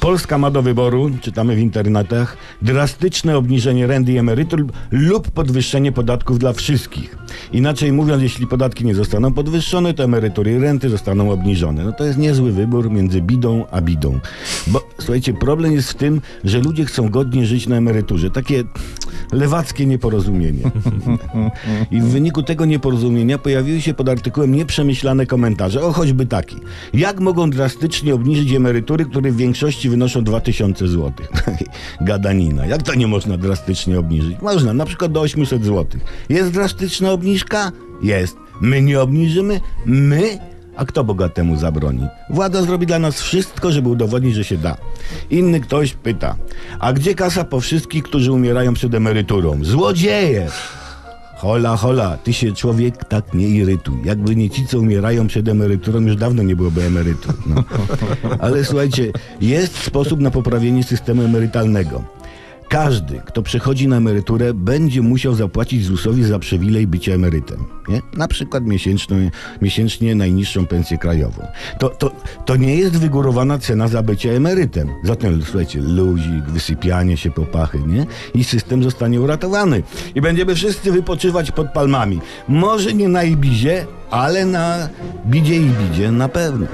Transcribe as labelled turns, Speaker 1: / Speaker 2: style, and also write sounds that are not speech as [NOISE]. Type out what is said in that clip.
Speaker 1: Polska ma do wyboru, czytamy w internetach, drastyczne obniżenie renty i emerytur lub podwyższenie podatków dla wszystkich. Inaczej mówiąc, jeśli podatki nie zostaną podwyższone, to emerytury i renty zostaną obniżone. No to jest niezły wybór między bidą a bidą. Bo słuchajcie, problem jest w tym, że ludzie chcą godnie żyć na emeryturze. Takie lewackie nieporozumienie. I w wyniku tego nieporozumienia pojawiły się pod artykułem nieprzemyślane komentarze, o choćby taki. Jak mogą drastycznie obniżyć emerytury, które w większości wynoszą 2000 zł? [LAUGHS] Gadanina. Jak to nie można drastycznie obniżyć? Można, na przykład do 800 zł. Jest drastyczna obniżka? Jest. My nie obniżymy? My? A kto bogatemu zabroni? Władza zrobi dla nas wszystko, żeby udowodnić, że się da. Inny ktoś pyta, a gdzie kasa po wszystkich, którzy umierają przed emeryturą? Złodzieje! Hola, hola, ty się człowiek tak nie irytuj. Jakby nie ci, co umierają przed emeryturą, już dawno nie byłoby emerytur. No. Ale słuchajcie, jest sposób na poprawienie systemu emerytalnego. Każdy, kto przechodzi na emeryturę, będzie musiał zapłacić ZUS-owi za przywilej bycia emerytem. Nie? Na przykład miesięczną, miesięcznie najniższą pensję krajową. To, to, to nie jest wygórowana cena za bycie emerytem. Zatem, słuchajcie, luzik, wysypianie się po pachy, nie? I system zostanie uratowany. I będziemy wszyscy wypoczywać pod palmami. Może nie na Ibizie, ale na bidzie i bidzie na pewno.